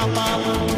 papa.